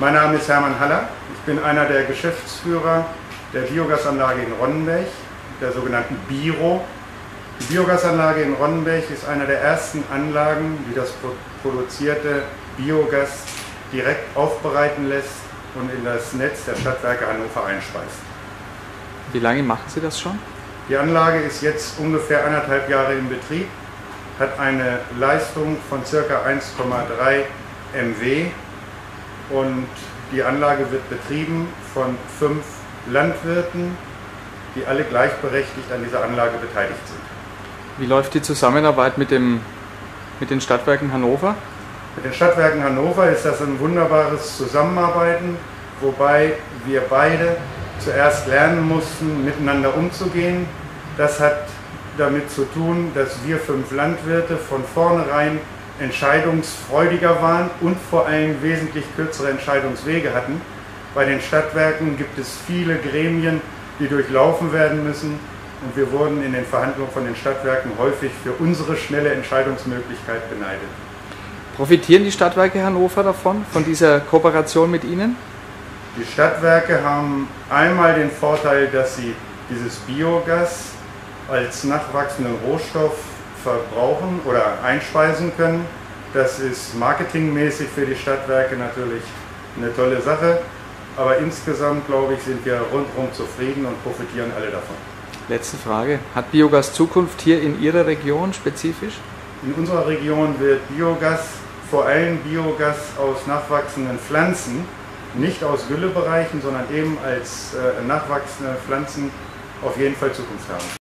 Mein Name ist Hermann Haller. Ich bin einer der Geschäftsführer der Biogasanlage in Ronnenberg, der sogenannten BIRO. Die Biogasanlage in Ronnenberg ist einer der ersten Anlagen, die das produzierte Biogas direkt aufbereiten lässt und in das Netz der Stadtwerke Hannover einspeist. Wie lange machen Sie das schon? Die Anlage ist jetzt ungefähr anderthalb Jahre in Betrieb, hat eine Leistung von ca. 1,3 MW und die Anlage wird betrieben von fünf Landwirten, die alle gleichberechtigt an dieser Anlage beteiligt sind. Wie läuft die Zusammenarbeit mit, dem, mit den Stadtwerken Hannover? Mit den Stadtwerken Hannover ist das ein wunderbares Zusammenarbeiten, wobei wir beide zuerst lernen mussten, miteinander umzugehen. Das hat damit zu tun, dass wir fünf Landwirte von vornherein entscheidungsfreudiger waren und vor allem wesentlich kürzere Entscheidungswege hatten. Bei den Stadtwerken gibt es viele Gremien, die durchlaufen werden müssen und wir wurden in den Verhandlungen von den Stadtwerken häufig für unsere schnelle Entscheidungsmöglichkeit beneidet. Profitieren die Stadtwerke Hannover davon, von dieser Kooperation mit Ihnen? Die Stadtwerke haben einmal den Vorteil, dass sie dieses Biogas als nachwachsenden Rohstoff verbrauchen oder einspeisen können. Das ist marketingmäßig für die Stadtwerke natürlich eine tolle Sache, aber insgesamt, glaube ich, sind wir rundherum zufrieden und profitieren alle davon. Letzte Frage. Hat Biogas Zukunft hier in Ihrer Region spezifisch? In unserer Region wird Biogas, vor allem Biogas aus nachwachsenden Pflanzen, nicht aus Güllebereichen, sondern eben als äh, nachwachsende Pflanzen auf jeden Fall Zukunft haben.